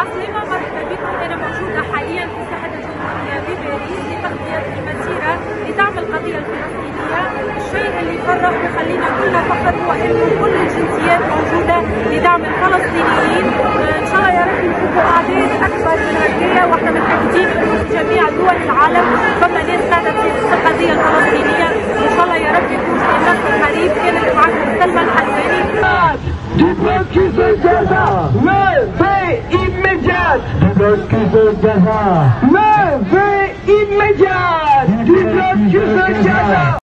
عسلامة مرحبا بكم. أنا موجودة حاليا في ساحة الجمهورية بباريس لتغطية المسيرة لدعم القضية الفلسطينية. الشيء اللي يفرح ويخلينا كلنا فخر هو إنه كل الجنسيات موجودة لدعم الفلسطينيين. إن شاء الله يا رب نشوفوا أعداد أكبر من هالكية وإحنا متأكدين إنه في جميع دول العالم. فما ناس قاعدة في القضية الفلسطينية. إن شاء الله يا رب يكون في نصر قريب. كانت معكم سلمى الحلواني de Gaza. Levée immédiate du blocus de Gaza.